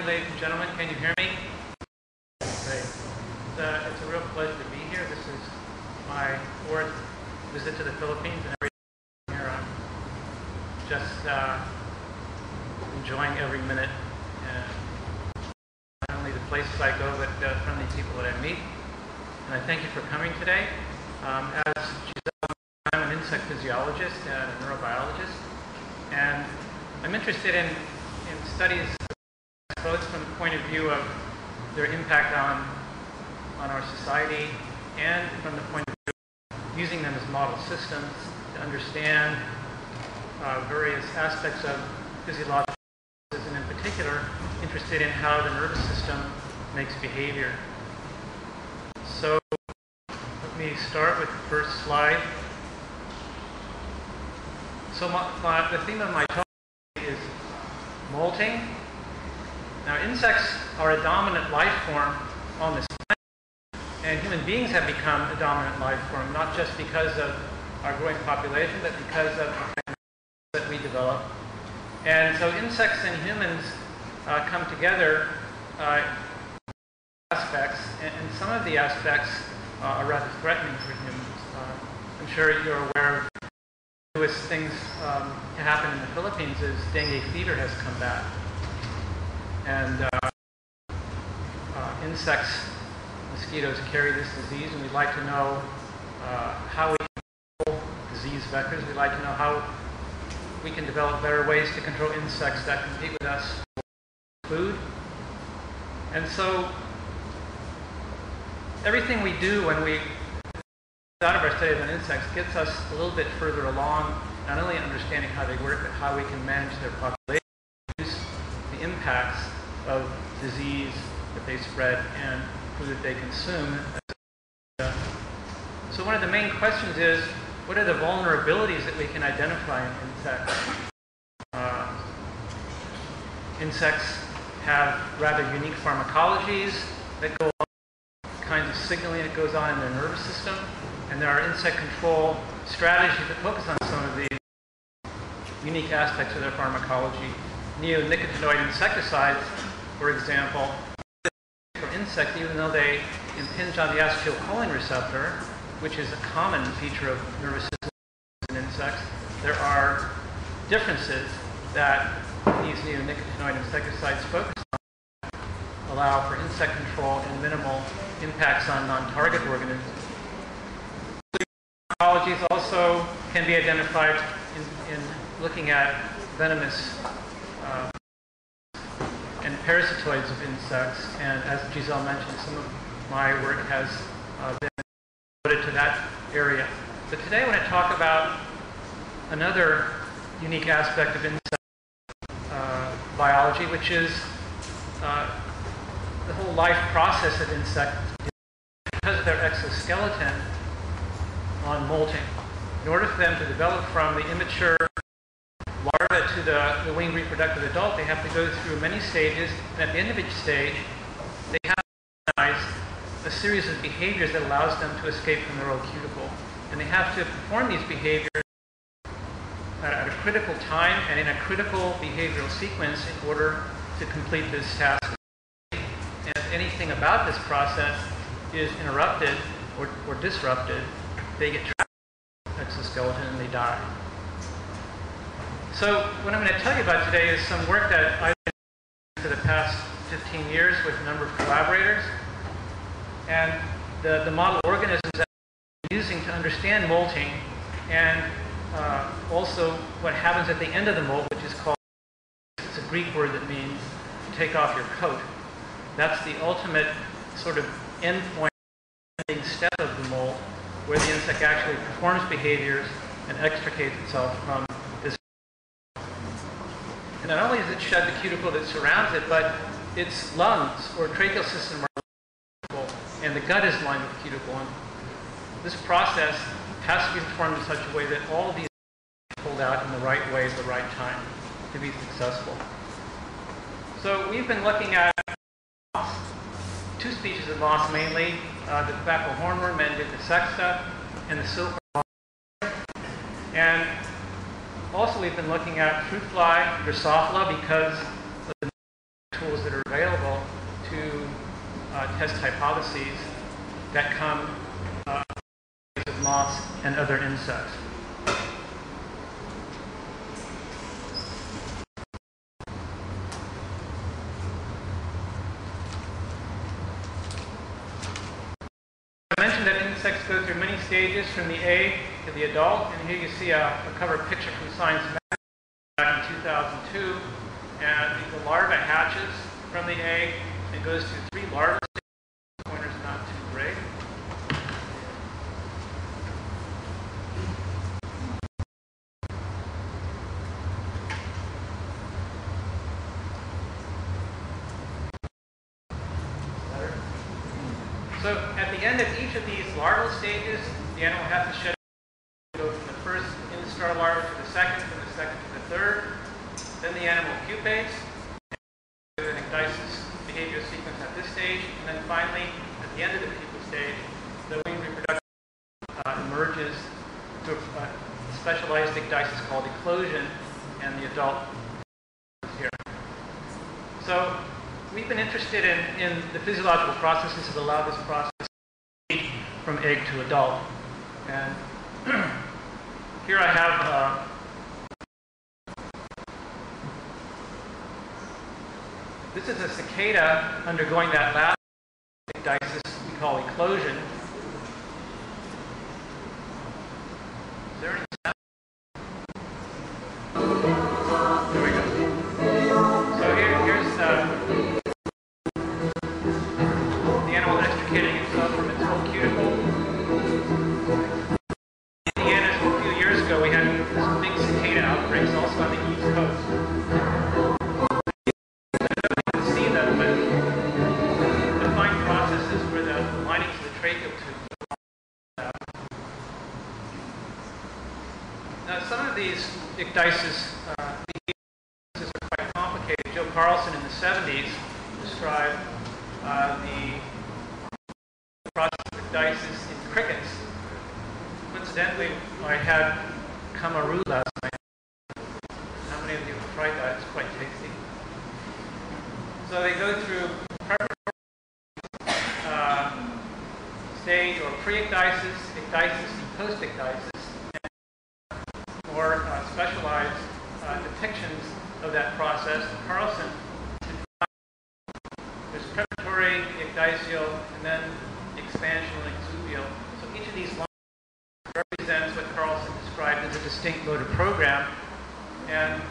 morning, ladies and gentlemen. Can you hear me? Great. It's, uh, it's a real pleasure to be here. This is my fourth visit to the Philippines, and every here I'm just uh, enjoying every minute. And not only the places I go, but the friendly people that I meet. And I thank you for coming today. Um, as Giselle, I'm an insect physiologist and a neurobiologist, and I'm interested in, in studies both from the point of view of their impact on, on our society and from the point of view of using them as model systems to understand uh, various aspects of physiological and in particular interested in how the nervous system makes behavior. So let me start with the first slide. So my, my, the theme of my talk is molting now, insects are a dominant life form on this planet, and human beings have become a dominant life form, not just because of our growing population, but because of the that we develop. And so insects and humans uh, come together uh, aspects, and, and, some of the aspects uh, are rather threatening for humans. Uh, I'm sure you're aware of the newest things um, to happen in the Philippines is dengue fever has come back and uh, uh, insects, mosquitoes carry this disease, and we'd like to know uh, how we control disease vectors. We'd like to know how we can develop better ways to control insects that compete with us for food. And so everything we do when we out of our study of insects gets us a little bit further along, not only understanding how they work, but how we can manage their population, the impacts of disease that they spread and food that they consume. So one of the main questions is, what are the vulnerabilities that we can identify in insects? Uh, insects have rather unique pharmacologies that go on, kinds of signaling that goes on in their nervous system, and there are insect control strategies that focus on some of these unique aspects of their pharmacology. Neonicotinoid insecticides for example, for insects, even though they impinge on the acetylcholine receptor, which is a common feature of nervous system in insects, there are differences that these neonicotinoid insecticides focus on, allow for insect control and minimal impacts on non-target organisms. Technologies also can be identified in, in looking at venomous parasitoids of insects. And as Giselle mentioned, some of my work has uh, been devoted to that area. But today I want to talk about another unique aspect of insect uh, biology, which is uh, the whole life process of insects because of their exoskeleton on molting. In order for them to develop from the immature larva to the, the winged reproductive adult, they have to go through many stages, and at the end of each stage, they have a series of behaviors that allows them to escape from their old cuticle. And they have to perform these behaviors at a critical time and in a critical behavioral sequence in order to complete this task. And if anything about this process is interrupted or, or disrupted, they get trapped in the exoskeleton and they die. So what I'm going to tell you about today is some work that I've been doing for the past 15 years with a number of collaborators. And the, the model organisms that I'm using to understand molting and uh, also what happens at the end of the molt, which is called, it's a Greek word that means take off your coat. That's the ultimate sort of endpoint, ending step of the molt, where the insect actually performs behaviors and extricates itself from not only does it shed the cuticle that surrounds it, but its lungs or tracheal system are cuticle, and the gut is lined with cuticle. And this process has to be performed in such a way that all of these are pulled out in the right way at the right time to be successful. So we've been looking at two species of moths mainly, uh, the tobacco hornworm, and the sexta, and the silkworm. And also we've been looking at fruit fly Drosophila, because of the tools that are available to uh, test hypotheses that come uh, of moths and other insects. Go through many stages from the egg to the adult, and here you see a, a cover picture from Science Magazine back in 2002. And the larva hatches from the egg and goes through three larval stages. Pointer's not too great. Better? So at the end of each of these larval stages, the animal has to shed go from the first instar larva to the second, from the second to the third. Then the animal pupates, an ecdysis behavior sequence at this stage, and then finally, at the end of the pupal stage, the wing reproduction emerges to a specialized ecdysis called eclosion, and the adult is here. So we've been interested in, in the physiological processes that allow this process from egg to adult. And here I have uh, this is a cicada undergoing that last ecdysis we call eclosion. 37 of ecdysis in crickets. Coincidentally, I had kamaru last night. How many of you have tried that? It's quite tasty. So they go through preparatory uh, stage or pre-ecdysis, ecdysis, and post-ecdysis, more uh, specialized uh, depictions of that process. Carlson there's preparatory, ecdysial, and then expansional and exuvial. So each of these lines represents what Carlson described as a distinct motor program. And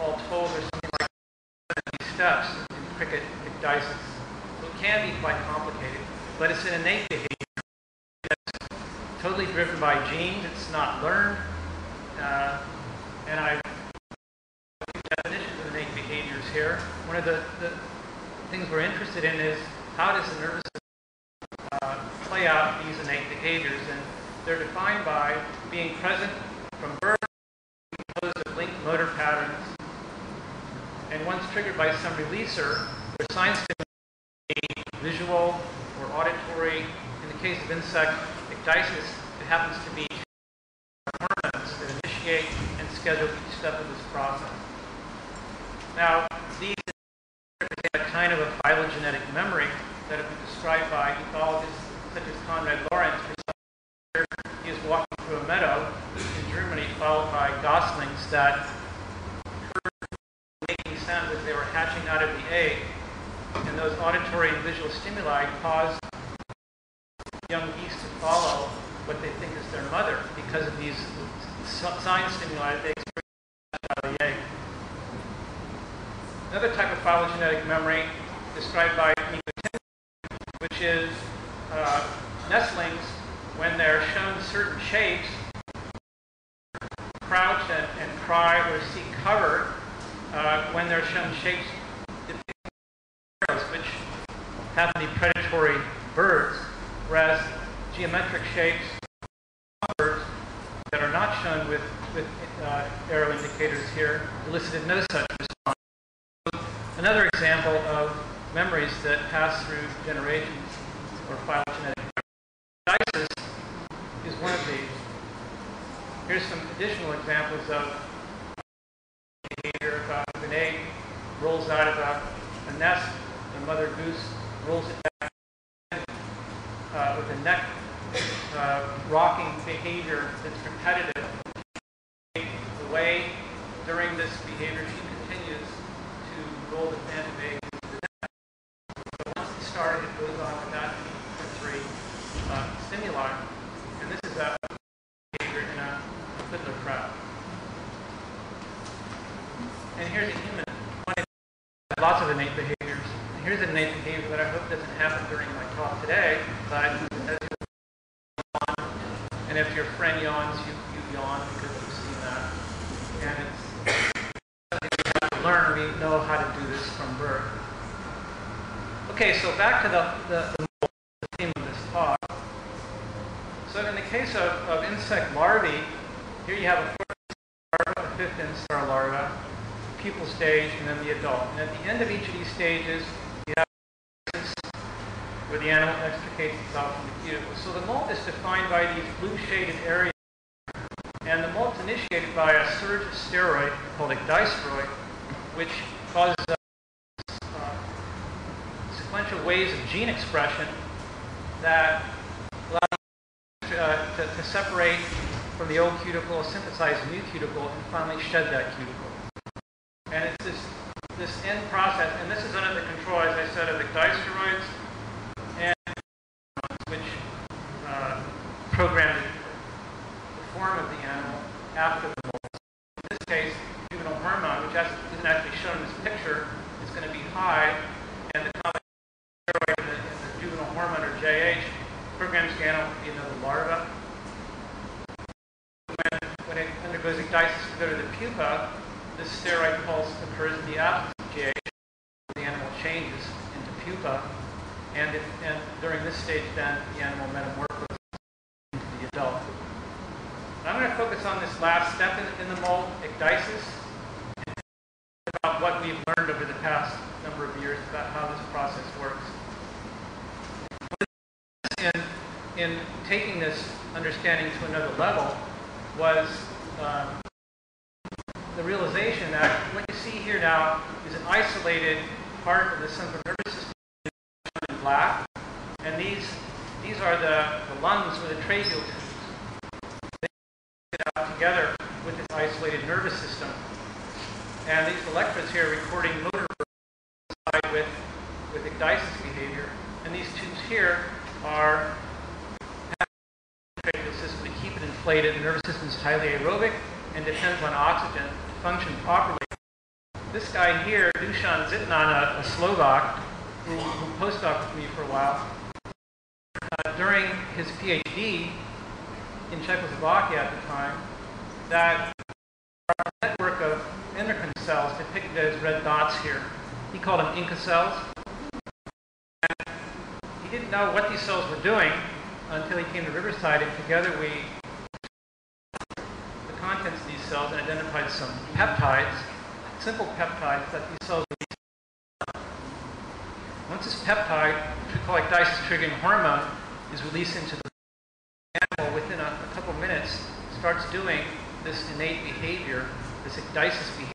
all told, there's something like 70 steps in cricket ecdysis. So it can be quite complicated, but it's an innate behavior that's totally driven by genes. It's not learned. Uh, and I definitions of innate behaviors here. One of the, the things we're interested in is how does the nervous system uh, play out these innate behaviors, and they're defined by being present from birth, composed of linked motor patterns, and once triggered by some releaser, their signs can be visual or auditory. Case of insect ecdysis, it happens to be hormones that initiate and schedule each step of this process. Now, these represent a kind of a phylogenetic memory that have been described by ethologists such as Konrad Lorenz. He is walking through a meadow in Germany, followed by goslings that making sounds as they were hatching out of the egg, and those auditory and visual stimuli caused young geese to follow what they think is their mother because of these sign stimuli they experience out of the egg. Another type of phylogenetic memory described by which is uh, nestlings, when they're shown certain shapes, crouch and, and cry or seek cover uh, when they're shown shapes which to be predatory birds, whereas geometric shapes that are not shown with, with uh, arrow indicators here elicited no such response. Another example of memories that pass through generations or phylogenetic memories. is one of these. Here's some additional examples of behavior. If an egg rolls out of a, a nest, the mother goose rolls it back uh, with a neck uh, rocking behavior that's repetitive. The way during this behavior she continues to roll the phantom vagus to the neck. Once it's started, it goes on without any sensory uh, stimuli. And this is a behavior in a fiddler crowd. And here's a human. Lots of innate behaviors. Here's an innate behavior that I hope doesn't happen during my talk today, but as you and if your friend yawns, you, you yawn because you've seen that. And it's something we have to learn. We know how to do this from birth. Okay, so back to the, the, the theme of this talk. So in the case of, of insect larvae, here you have a fourth larva, a fifth instar larva, pupal stage, and then the adult. And at the end of each of these stages, you where the animal extricates itself from the cuticle. So the molt is defined by these blue shaded areas. And the molt is initiated by a surge of steroid called a ecdysteroid, which causes uh, sequential waves of gene expression that allow uh, to, to separate from the old cuticle, synthesize a new cuticle, and finally shed that cuticle. And it's this, this end process, and this is under the control, as I said, of the and which uh, program the form of the animal In this case, juvenile hormone, which isn't actually shown in this picture, is going to be high, and the combination the, the juvenile hormone, or JH, the animal to be another larva. When, when it undergoes ecdysis to go to the pupa, this steroid pulse occurs in the absence of JH. The animal changes into pupa, and, and during this stage, then the animal metamorphoses into the adult. On this last step in, in the molt, ecdysis, about what we've learned over the past number of years about how this process works. In, in taking this understanding to another level was um, the realization that what you see here now is an isolated part of the central nervous system in black, and these these are the, the lungs or the tracheal tubes. They get out together with this isolated nervous system, and these electrodes here are recording motor with with ecdysis behavior, and these tubes here are tracheal system to keep it inflated. The nervous system is highly aerobic and depends on oxygen to function properly. This guy here, Dusan Zitnan, a, a Slovak, who, who postdoc with me for a while, uh, during his PhD in Czechoslovakia at the time, that our network of endocrine cells depicted as red dots here, he called them Inka cells. And he didn't know what these cells were doing until he came to Riverside, and together we the contents of these cells and identified some peptides, simple peptides that these cells. Once this peptide, which we call ecdysis triggering hormone, is released into the animal within a, a couple minutes, starts doing this innate behavior, this ecdysis behavior,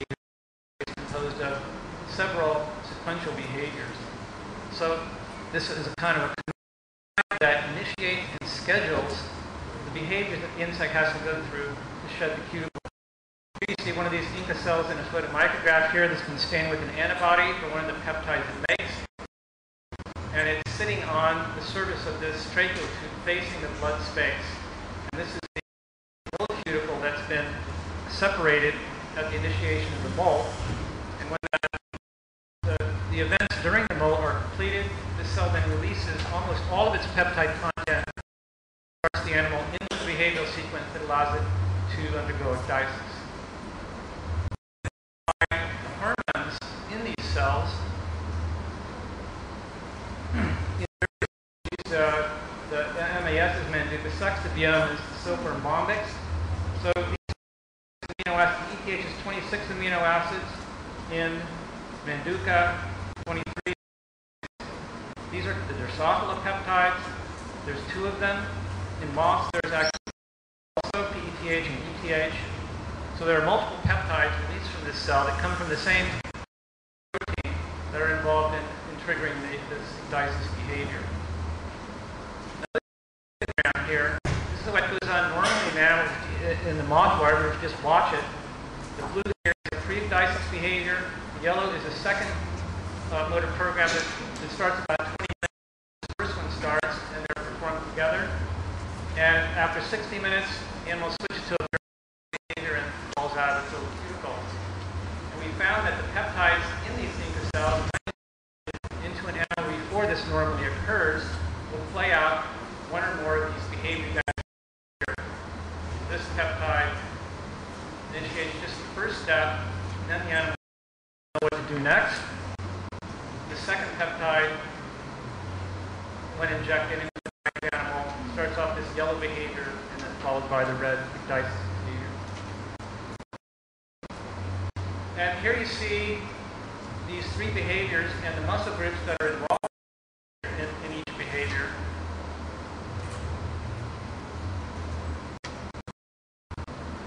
is composed of several sequential behaviors. So this is a kind of a that initiates and schedules the behaviors that the insect has to go through to shed the. Here you see one of these Inka cells in a photo micrograph here that's been stained with an antibody for one of the peptides it makes. And it's sitting on the surface of this tracheal tube facing the blood space. And this is the old cuticle that's been separated at the initiation of the molt. And when the, the events during the molt are completed, the cell then releases almost all of its peptide content starts the animal into the behavioral sequence that allows it to undergo ecdysis. The hormones in these cells, the, the MAS is Manduca succibiome is the silver bombyx. So acids, ETH is 26 amino acids in Manduca, 23. These are the Drosophila peptides. There's two of them. In moths, there's actually also PETH and ETH. So there are multiple peptides released from this cell that come from the same protein that are involved in, in triggering the, this ecdysis behavior. Now, goes on normally now the if you just watch it. The blue here is a pre-ecdysis behavior. The yellow is a second uh, motor program that, that starts about 20 minutes. After the first one starts and they're performed together. And after 60 minutes, the animal switches to a behavior and falls out of little cuticle. And we found that the peptides in these Inka cells into an animal before this normally occurs will play out one or more of these behaviors. This peptide initiates just the first step, then the animal will know what to do next. The second peptide, when injected into the animal, starts off this yellow behavior and then followed by the red ecdysis behavior. And here you see these three behaviors and the muscle groups that are involved in, in each behavior.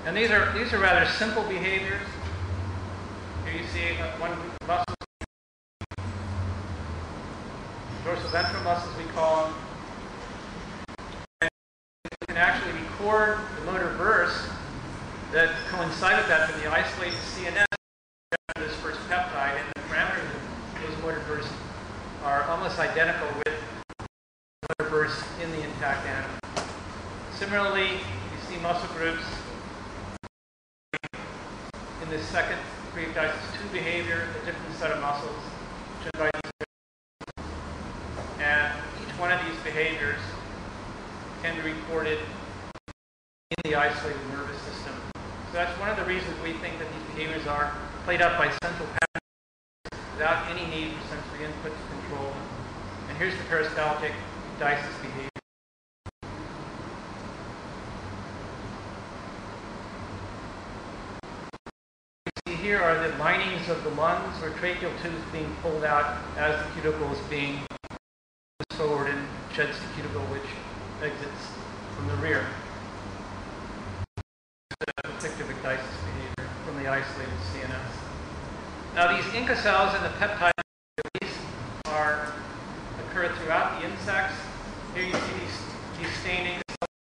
And these are these are rather simple behaviors. Here you see one muscles, dorsal ventral muscles we call them. And can actually record the motor bursts that coincide with that from the isolated CNS this first peptide, and the parameters of those motor bursts are almost identical with motor bursts in the intact animal. Similarly, you see muscle groups second pre-ecdysis 2 behavior, a different set of muscles these and each one of these behaviors can be recorded in the isolated nervous system. So that's one of the reasons we think that these behaviors are played out by central patterns without any need for sensory input to control them. And here's the peristaltic ecdysis behavior. You see here are the linings of the lungs or tracheal tubes being pulled out as the cuticle is being pushed forward and sheds the cuticle which exits from the rear. From the isolated CNS. Now these Inka cells and the peptide are occur throughout the insects. Here you see these, these staining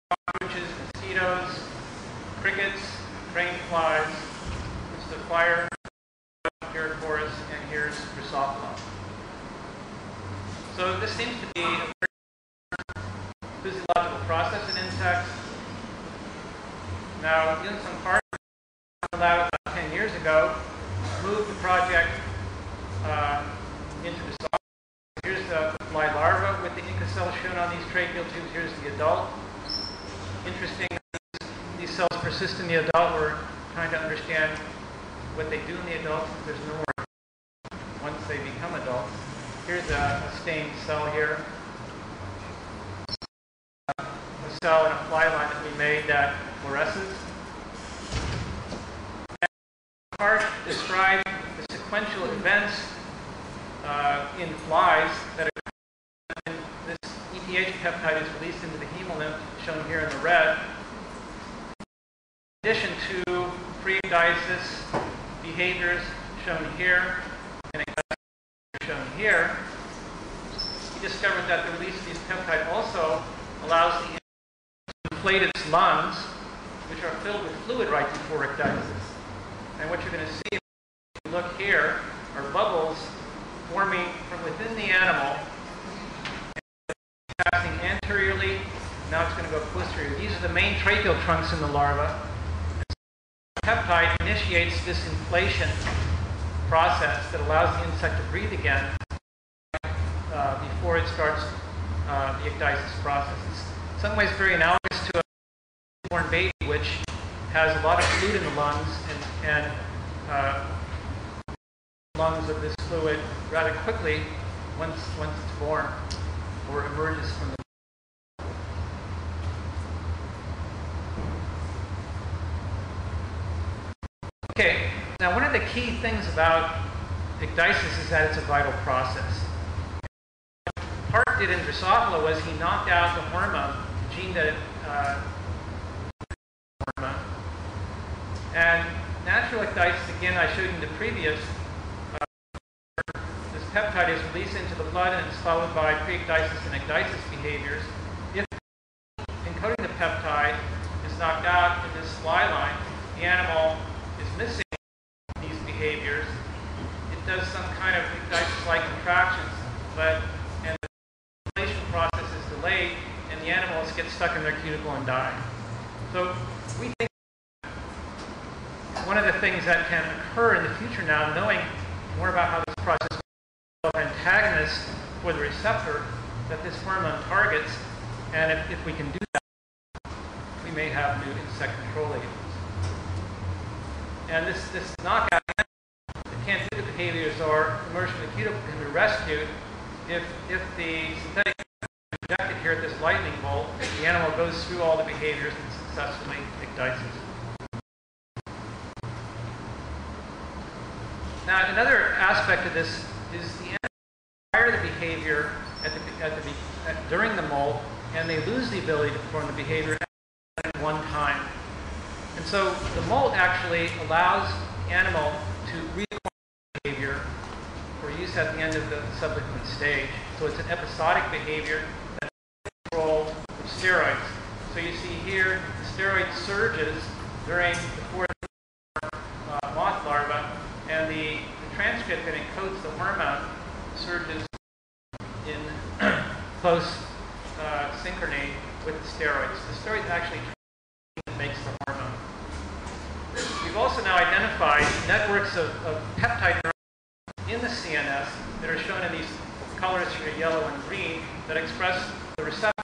cockroaches, mosquitoes, crickets, crane flies. The fire, Pyrrhocoris, and here's Drosophila. So this seems to be a physiological process in insects. Now, Yoonseong Park allowed about 10 years ago moved the project uh, into the soft. Here's the fly larva with the Inka cell shown on these tracheal tubes. Here's the adult. Interesting, these cells persist in the adult. We're trying to understand what they do in the adults since there's no more once they become adults. Here's a, a stained cell here. A cell in a fly line that we made that fluoresces. Clark described the sequential events uh, in flies that when this ETH peptide is released into the hemolymph, shown here in the red. In addition to pre-ecdysis behaviors shown here and shown here, he discovered that the release of these peptides also allows the inflate its lungs, which are filled with fluid right before it dies. And what you're going to see, if you look here, are bubbles forming from within the animal, passing anteriorly. Now it's going to go posteriorly. These are the main tracheal trunks in the larva. Peptide initiates this inflation process that allows the insect to breathe again uh, before it starts uh, the ecdysis process. It's in some ways very analogous to a newborn baby, which has a lot of fluid in the lungs and, and uh, lungs of this fluid rather quickly once, once it's born or emerges from the Okay, now one of the key things about ecdysis is that it's a vital process. What Park did in Drosophila was he knocked out the hormone, the gene that uh, hormone. And natural ecdysis, again, I showed in the previous, uh, this peptide is released into the blood and it's followed by pre-ecdysis and ecdysis behaviors. If encoding the peptide knocked out in this Y line, the animal is missing these behaviors. It does some kind of ecdysis-like contractions, but and the inflation process is delayed, and the animals get stuck in their cuticle and die. So we think one of the things that can occur in the future now, knowing more about how this process of antagonist for the receptor that this hormone targets, and if, if we can do that, we may have new insect control agents. And this, this knockout, the candida behaviors or immersion in the cuticle can be rescued if, if the synthetic here at this lightning bolt, the animal goes through all the behaviors and successfully ecdysis. Now, another aspect of this is the animal acquire the behavior at the, at the, at, during the molt, and they lose the ability to perform the behavior at one time. And so the molt actually allows the animal to reacquire behavior for use at the end of the subsequent stage. So it's an episodic behavior steroids. So you see here, the steroid surges during the fourth uh, moth larva, and the, the transcript that encodes the hormone surges in close uh, synchrony with the steroids. The steroids actually makes the hormone. We've also now identified networks of, of peptide neurons in the CNS that are shown in these colors here, yellow and green, that express the receptor,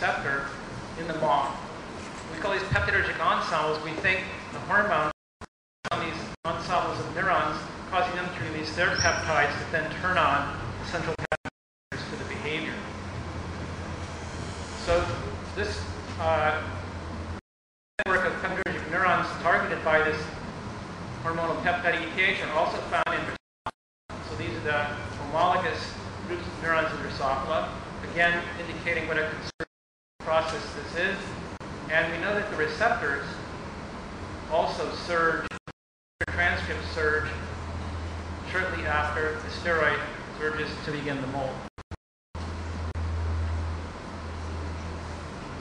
receptor in the moth. We call these peptidergic ensembles. We think the hormone on these ensembles of neurons, causing them to release their peptides that then turn on the central peptides for the behavior. So this uh, network of peptidergic neurons targeted by this hormonal peptide ETH are also found in. So these are the homologous groups of neurons in Drosophila, again indicating what a conserved process this is. And we know that the receptors also surge, transcript surge shortly after the steroid surges to begin the molt.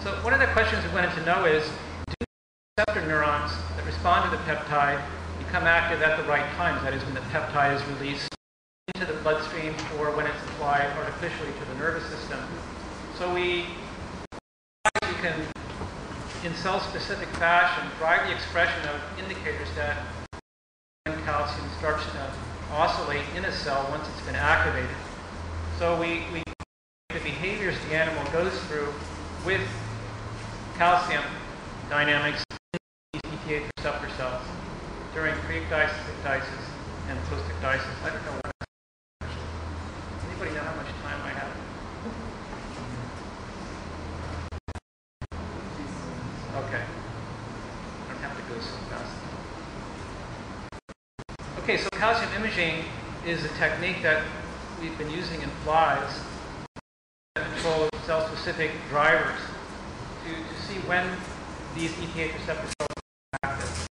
So one of the questions we wanted to know is, do receptor neurons that respond to the peptide become active at the right times? That is, when the peptide is released into the bloodstream or when it's applied artificially to the nervous system. So we can, in cell-specific fashion, drive the expression of indicators that calcium starts to oscillate in a cell once it's been activated. So we, we the behaviors the animal goes through with calcium dynamics in these ETH receptor cells during pre-ecdysis, ecdysis, and post-ecdysis. I don't know what Anybody know how much time I have? Okay. I don't have to go so fast. Okay, so calcium imaging is a technique that we've been using in flies to control cell-specific drivers to, to see when these ETH receptor cells are active.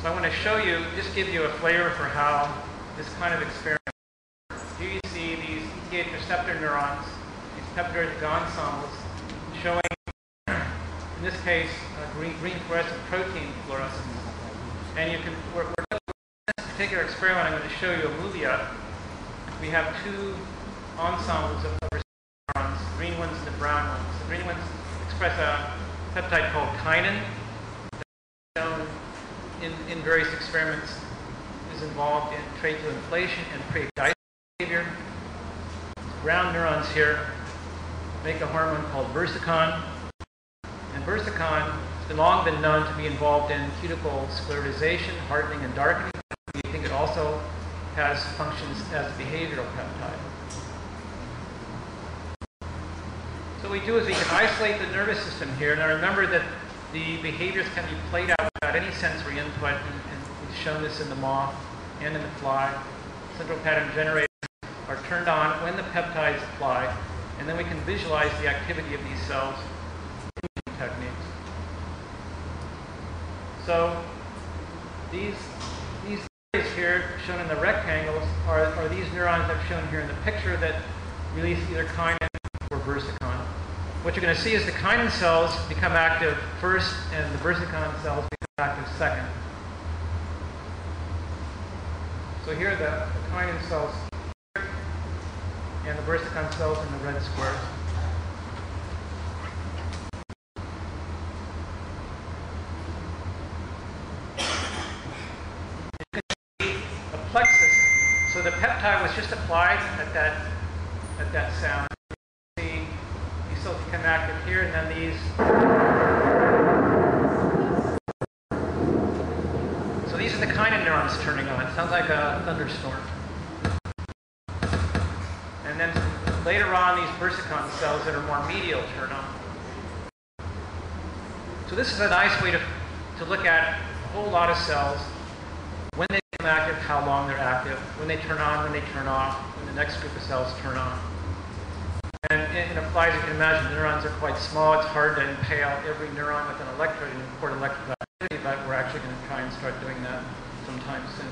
So I want to show you, just give you a flavor for how this kind of experiment works. here you see these ETH receptor neurons, these peptidergic ensembles, showing, in this case, green, green fluorescent protein fluorescence. And you can, we're, we're, particular experiment, I'm going to show you a movie of. We have two ensembles of neurons, green ones and the brown ones. The green ones express a peptide called kinin, shown in, in various experiments, is involved in tracheal inflation and pre behavior. Brown neurons here make a hormone called bursicon. And bursicon has long been known to be involved in cuticle sclerotization, hardening, and darkening. Also has functions as a behavioral peptide. So what we do is we can isolate the nervous system here. Now remember that the behaviors can be played out without any sensory input, and, we've shown this in the moth and in the fly. Central pattern generators are turned on when the peptides apply, and then we can visualize the activity of these cells using techniques. So these these areas here shown in the rectangles are, are these neurons I've shown here in the picture that release either kinin or bursicon. what you're going to see is the kinin cells become active first and the bursicon cells become active second. So here the, the kinin cells and the bursicon cells in the red squares. a plexus. Was just applied at that at that sound. You see cells become active here, and then these. So these are the kind of neurons turning on. It sounds like a thunderstorm. And then later on, these bursicon cells that are more medial turn on. So this is a nice way to, to look at a whole lot of cells active, how long they're active, when they turn on, when they turn off, when the next group of cells turn on. And it, it applies, you can imagine, neurons are quite small. It's hard to impale every neuron with an electrode and record electrical activity, but we're actually going to try and start doing that sometime soon.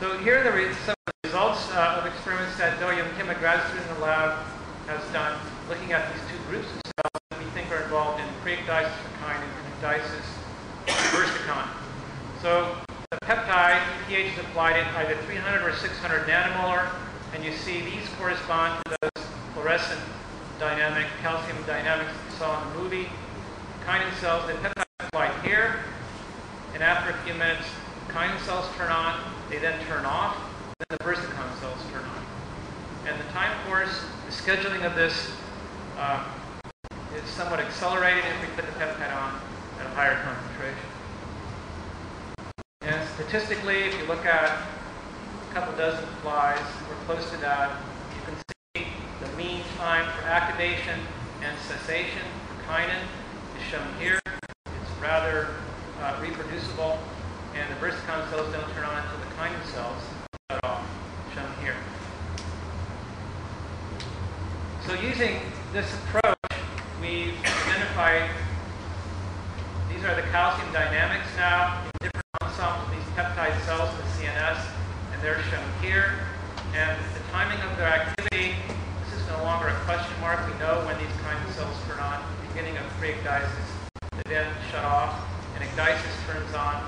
So here are some results uh, of experiments that Young Kim, a grad student in the lab, has done looking at these two groups of cells that we think are involved in for kinin and ecdysis bursicon. So ETH is applied at either 300 or 600 nanomolar, and you see these correspond to those fluorescent dynamic, calcium dynamics that you saw in the movie. Kinin cells, the peptide applied here, and after a few minutes, kinin cells turn on, they then turn off, then the bursicon cells turn on. And the time course, the scheduling of this uh, is somewhat accelerated if we put the peptide on at a higher concentration. And statistically, if you look at a couple dozen flies, we're close to that, you can see the mean time for activation and cessation for kinin is shown here. It's rather uh, reproducible, and the bursicon cells don't turn on until the kinin cells shut off, shown here. So using this approach, we've identified these are the calcium dynamics now in different ensembles of these peptide cells in the CNS, and they're shown here. And the timing of their activity, this is no longer a question mark. We know when these kinds of cells turn on. The beginning of pre-ecdysis, they then shut off, and ecdysis turns on,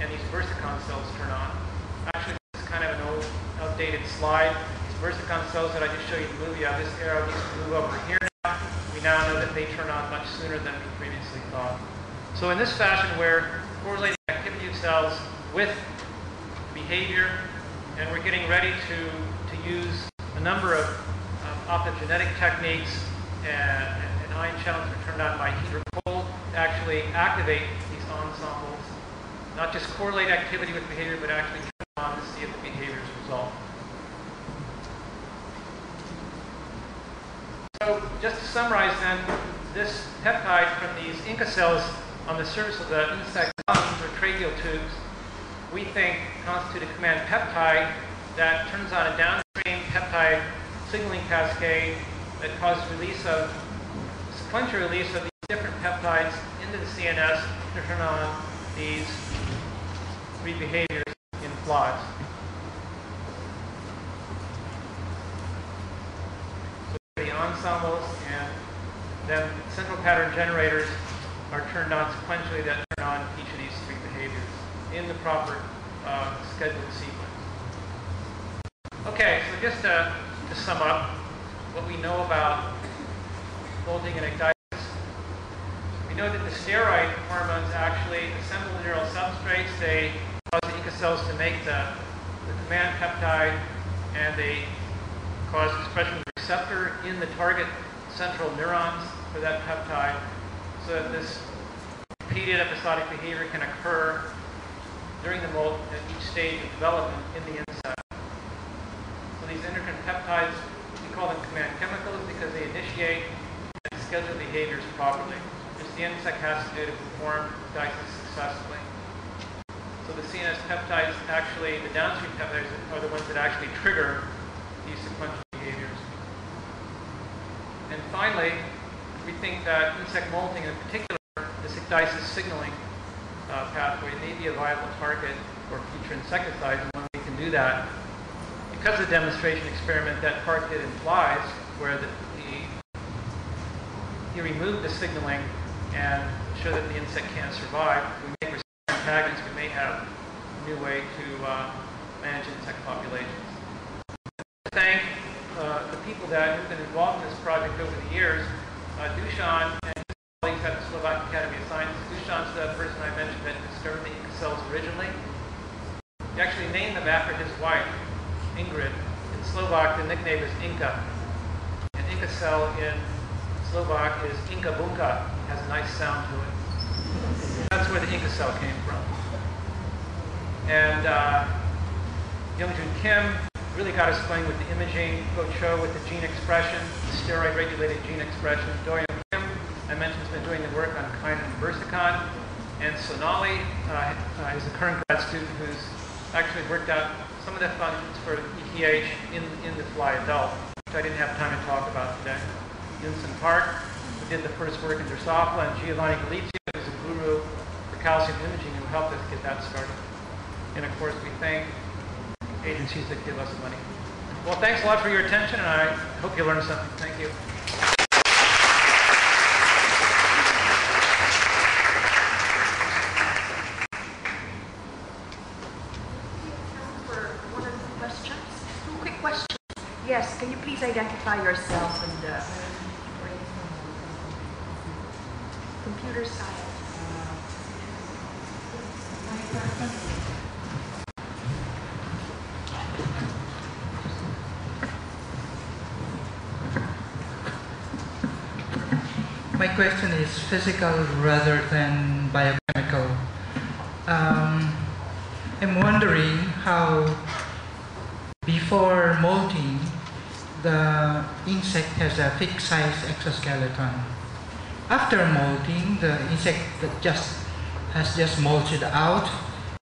and these bursicon cells turn on. Actually, this is kind of an old, outdated slide. These bursicon cells that I just showed you the movie, have this arrow needs to move over here now. We now know that they turn on much sooner than we previously thought. So in this fashion, we're correlating activity of cells with behavior, and we're getting ready to, to use a number of um, optogenetic techniques and, and, ion channels that are turned on by heat or cold to actually activate these ensembles, not just correlate activity with behavior, but actually turn on to see if the behaviors resolve. So just to summarize then, this peptide from these Inka cells on the surface of the insect lungs or tracheal tubes, we think constitute a command peptide that turns on a downstream peptide signaling cascade that causes release of sequential release of these different peptides into the CNS to turn on these three behaviors in flies. So the ensembles and then central pattern generators are turned on sequentially that turn on each of these three behaviors in the proper uh, scheduled sequence. Okay, so just to, to sum up what we know about molting and ecdysis, we know that the steroid hormones actually assemble the neural substrates. They cause the Inka cells to make the, the command peptide, and they cause expression receptor in the target central neurons for that peptide so that this repeated episodic behavior can occur during the molt at each stage of development in the insect. So these endocrine peptides, we call them command chemicals because they initiate and schedule behaviors properly, which the insect has to do to perform dialysis successfully. So the CNS peptides actually, the downstream peptides are the ones that actually trigger these sequential behaviors. And finally, we think that insect molting in particular, the ecdysis signaling uh, pathway may be a viable target for future insecticides. And when we can do that, because of the demonstration experiment that Park did in flies, where the, the you remove the signaling and showed that the insect can't survive, we make antagonists, we may have a new way to uh, manage insect populations. Thank uh, the people that have been involved in this project over the years. Uh, Dusan and his colleagues at the Slovak Academy of Sciences. Dusan's the person I mentioned that discovered the Inka cells originally. He actually named them after his wife, Ingrid. In Slovak, the nickname is Inka. An Inka cell in Slovak is Inka Bunka. It has a nice sound to it. That's where the Inka cell came from. And uh, Youngjun Kim really got us going with the imaging, Go Cho with the gene expression, steroid-regulated gene expression. Doyoung Kim, I mentioned, has been doing the work on Kine and Versicon. And Sonali uh, uh, is a current grad student who's actually worked out some of the functions for ETH in, in the fly adult, which I didn't have time to talk about today. Yoonseong Park, who did the first work in Drosophila, and Giovanni Galizia, who's a guru for calcium imaging, who helped us get that started. And of course, we thank agencies that give us money. Well, thanks a lot for your attention, and I hope you learned something. Thank you. Yes, can you please identify yourself and uh, computer science? My question is physical rather than biochemical. Um, I'm wondering how before molting, the insect has a fixed size exoskeleton. After molting, the insect that just has just molted out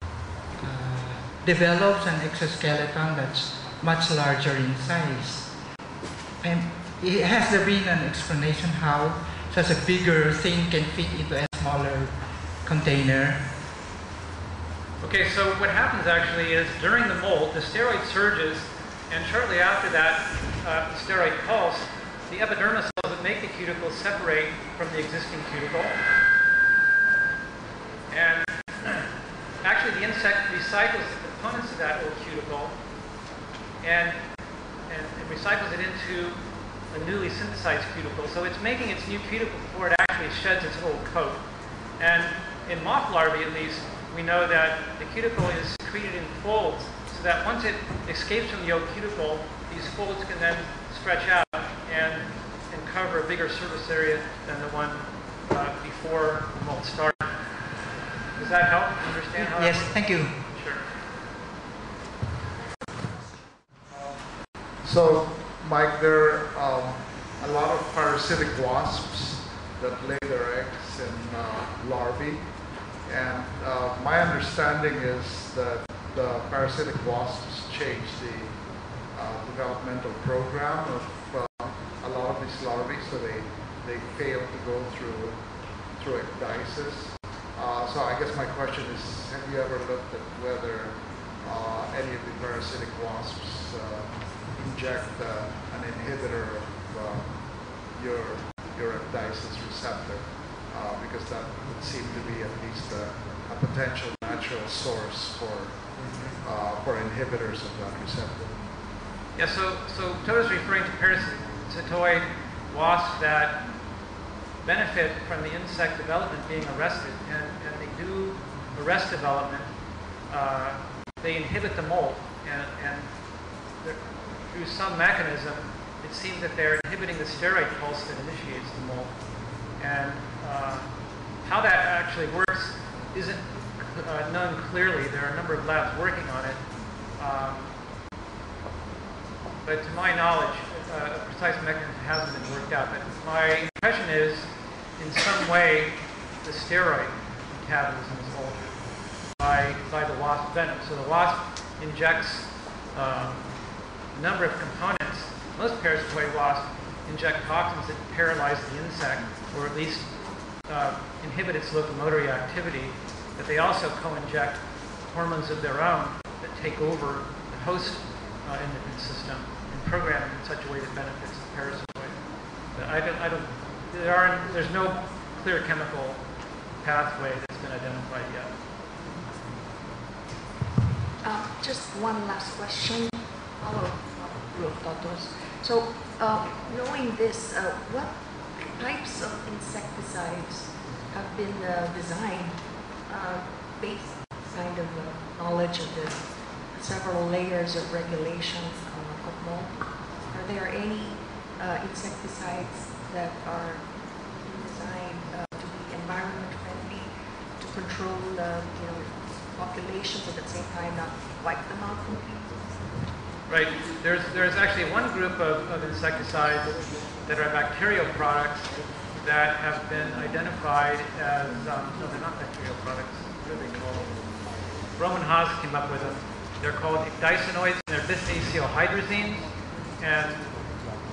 uh, develops an exoskeleton that's much larger in size. And has there been an explanation how such a bigger thing can fit into a smaller container. Okay, so what happens actually is during the molt, the steroid surges, and shortly after that uh, steroid pulse, the epidermal cells that make the cuticle separate from the existing cuticle. And actually the insect recycles the components of that old cuticle and, and, and recycles it into a newly synthesized cuticle. So it's making its new cuticle before it actually sheds its old coat. And in moth larvae, at least, we know that the cuticle is secreted in folds so that once it escapes from the old cuticle, these folds can then stretch out and, and cover a bigger surface area than the one uh, before the molt started. Does that help? Understand how? Yes, thank you. Sure. So Mike, there are um, a lot of parasitic wasps that lay their eggs in uh, larvae. And uh, my understanding is that the parasitic wasps change the uh, developmental program of uh, a lot of these larvae, so they, they fail to go through, through ecdysis. Uh, so I guess my question is, have you ever looked at whether uh, any of the parasitic wasps inject uh, an inhibitor of uh, your your ecdysis receptor uh, because that would seem to be at least a, a potential natural source for uh, for inhibitors of that receptor. Yeah, so so Todd is referring to parasitoid wasps that benefit from the insect development being arrested, and, and they do arrest development. Uh, they inhibit the molt, and, and through some mechanism, it seems that they're inhibiting the steroid pulse that initiates the molt. And uh, how that actually works isn't uh, known clearly. There are a number of labs working on it. Um, but to my knowledge, uh, a precise mechanism hasn't been worked out. But my impression is, in some way, the steroid metabolism is altered by, by the wasp venom. So the wasp injects um, number of components. Most parasitoid wasps inject toxins that paralyze the insect or at least uh, inhibit its locomotory activity, but they also co-inject hormones of their own that take over the host uh, endocrine system and program it in such a way that benefits the parasitoid. But I don't, I don't there are, there's no clear chemical pathway that's been identified yet. Uh, Just one last question, So, uh, knowing this, uh, what types of insecticides have been uh, designed uh, based kind of uh, knowledge of the several layers of regulations of molt? Are there any insecticides that are designed to be environment friendly, to control, you know, populations at the same time not wipe them out completely? Right. There's, there's actually one group of, of insecticides that are bacterial products that have been identified as, um, no, they're not bacterial products. What are they called? Rohm and Haas came up with them. They're called dicenoids, and they're bisacylhydrazines. And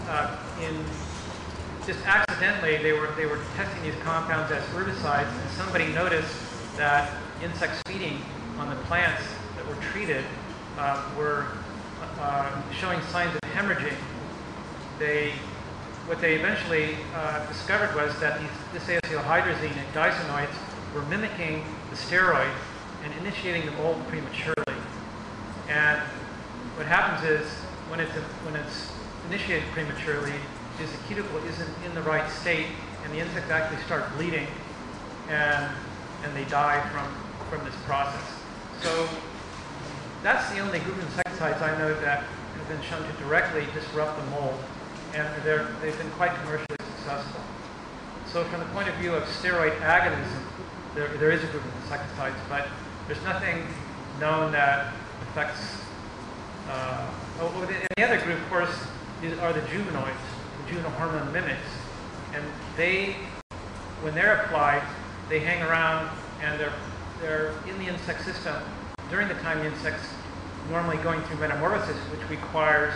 uh, in just accidentally, they were they were testing these compounds as herbicides, and somebody noticed that insects feeding on the plants that were treated uh, were uh, showing signs of hemorrhaging. They what they eventually uh, discovered was that these bisacylhydrazine and dicenoids were mimicking the steroid and initiating the molt prematurely. And what happens is when it's when it's initiated prematurely, is the cuticle isn't in the right state, and the insects actually start bleeding, and and they die from from this process. So that's the only group of insecticides I know that have been shown to directly disrupt the molt, and they're, they've been quite commercially successful. So from the point of view of steroid agonism, there, there is a group of insecticides, but there's nothing known that affects. Uh, oh, and the other group, of course, is, are the juvenoids, the juvenile hormone mimics, and they, when they're applied, they hang around and they're they're in the insect system during the time the insect's normally going through metamorphosis, which requires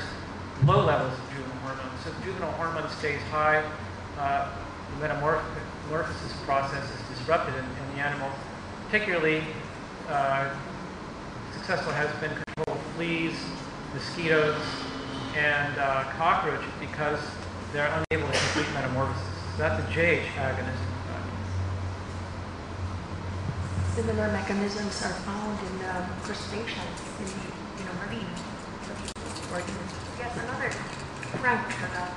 low levels of juvenile hormone. So if juvenile hormone stays high, uh, the metamorphosis process is disrupted in, in the animal. Particularly uh, successful has been control of fleas, mosquitoes, and uh, cockroaches because they're unable to complete metamorphosis. So that's a JH agonist. in fact. Similar mechanisms are found in um, crustaceans, in the, you know, marine organisms. Yes, another Frank. uh,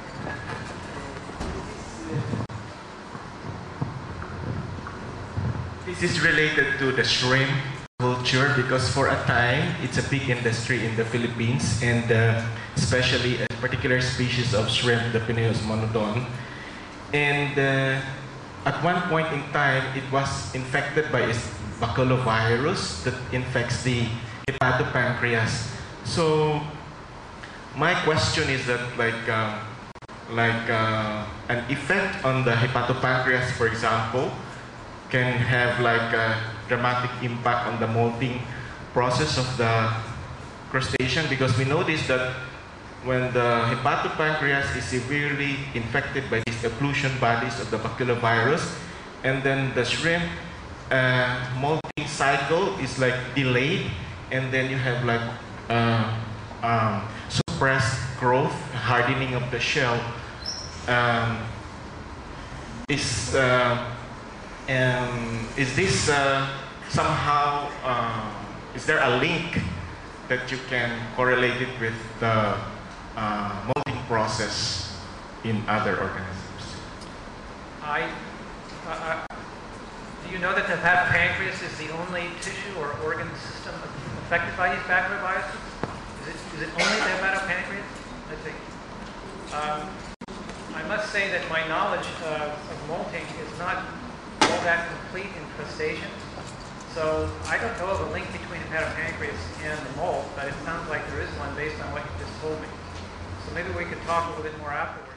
This is related to the shrimp culture because for a time it's a big industry in the Philippines and uh, especially a particular species of shrimp, the Penaeus monodon. And uh, at one point in time, it was infected by a baculovirus that infects the hepatopancreas. So my question is that like um, like uh, an effect on the hepatopancreas, for example, can have like a dramatic impact on the molting process of the crustacean because we notice that when the hepatopancreas is severely infected by these occlusion bodies of the baculovirus and then the shrimp uh, molting cycle is like delayed and then you have like uh, um, suppressed growth hardening of the shell um, is uh, um, is this uh, somehow, uh, is there a link that you can correlate it with the uh, molting process in other organisms? I, do you know that the pancreas is the only tissue or organ system affected by these bacterial baculoviruses? Is it, is it only the hepatopancreas? I think. Um, I must say that my knowledge uh, of molting is not all that complete in crustaceans. So I don't know of a link between hepatopancreas and the molt, but it sounds like there is one based on what you just told me. So maybe we could talk a little bit more afterwards.